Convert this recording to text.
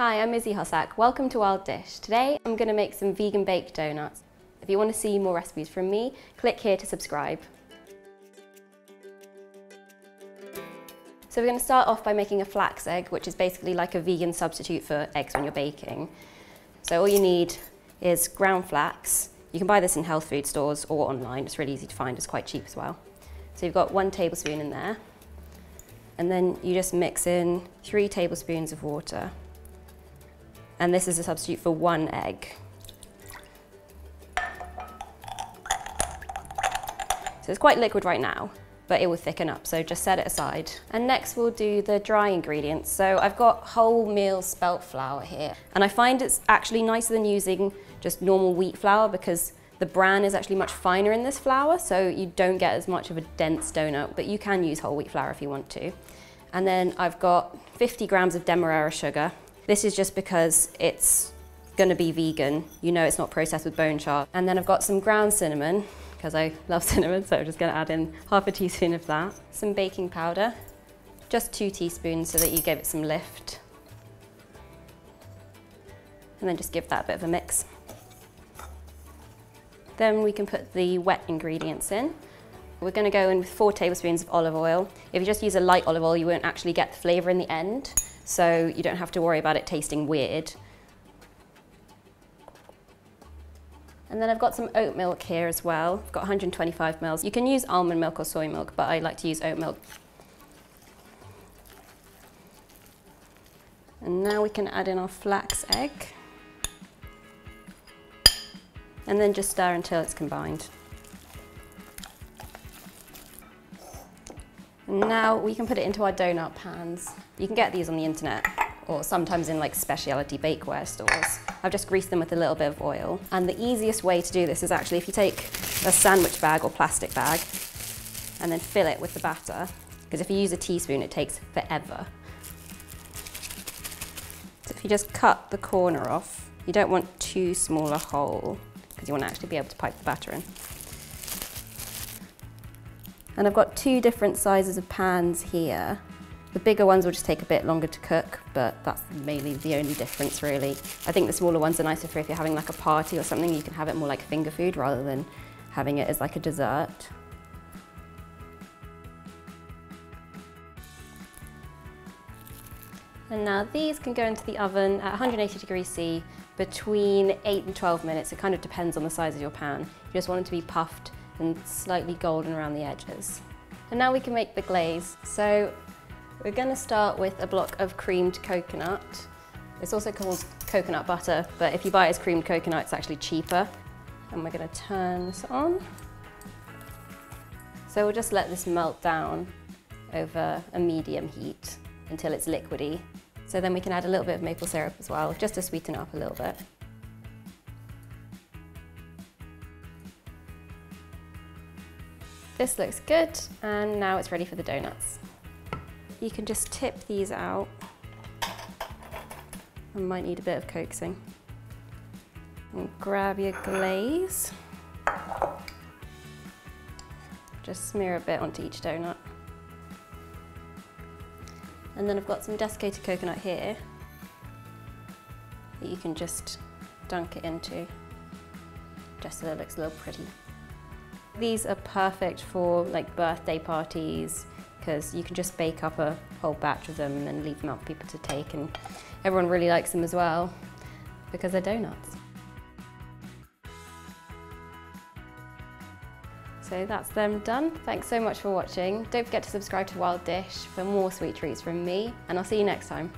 Hi, I'm Izy Hossack. Welcome to Wild Dish. Today I'm going to make some vegan baked donuts. If you want to see more recipes from me, click here to subscribe. So we're going to start off by making a flax egg, which is basically like a vegan substitute for eggs when you're baking. So all you need is ground flax. You can buy this in health food stores or online. It's really easy to find. It's quite cheap as well. So you've got one tablespoon in there. And then you just mix in three tablespoons of water and this is a substitute for one egg. So it's quite liquid right now, but it will thicken up, so just set it aside. And next we'll do the dry ingredients. So I've got wholemeal spelt flour here, and I find it's actually nicer than using just normal wheat flour because the bran is actually much finer in this flour, so you don't get as much of a dense donut, but you can use whole wheat flour if you want to. And then I've got 50 grams of demerara sugar, this is just because it's gonna be vegan. You know it's not processed with bone char. And then I've got some ground cinnamon, because I love cinnamon, so I'm just gonna add in half a teaspoon of that. Some baking powder, just two teaspoons so that you give it some lift. And then just give that a bit of a mix. Then we can put the wet ingredients in. We're gonna go in with four tablespoons of olive oil. If you just use a light olive oil, you won't actually get the flavor in the end so you don't have to worry about it tasting weird. And then I've got some oat milk here as well. I've got 125 mils. You can use almond milk or soy milk, but I like to use oat milk. And now we can add in our flax egg. And then just stir until it's combined. Now we can put it into our donut pans. You can get these on the internet or sometimes in like specialty bakeware stores. I've just greased them with a little bit of oil. And the easiest way to do this is actually if you take a sandwich bag or plastic bag and then fill it with the batter, because if you use a teaspoon, it takes forever. So if you just cut the corner off, you don't want too small a hole because you want to actually be able to pipe the batter in. And I've got two different sizes of pans here. The bigger ones will just take a bit longer to cook, but that's mainly the only difference really. I think the smaller ones are nicer for if you're having like a party or something, you can have it more like finger food rather than having it as like a dessert. And now these can go into the oven at 180 degrees C between 8 and 12 minutes. It kind of depends on the size of your pan. You just want it to be puffed and slightly golden around the edges. And now we can make the glaze. So we're gonna start with a block of creamed coconut. It's also called coconut butter, but if you buy it as creamed coconut, it's actually cheaper. And we're gonna turn this on. So we'll just let this melt down over a medium heat until it's liquidy. So then we can add a little bit of maple syrup as well, just to sweeten it up a little bit. This looks good and now it's ready for the donuts. You can just tip these out. I might need a bit of coaxing. And grab your glaze. Just smear a bit onto each donut. And then I've got some desiccated coconut here that you can just dunk it into just so that it looks a little pretty. These are perfect for like birthday parties because you can just bake up a whole batch of them and then leave them out for people to take and everyone really likes them as well because they're donuts. So that's them done. Thanks so much for watching. Don't forget to subscribe to Wild Dish for more sweet treats from me and I'll see you next time.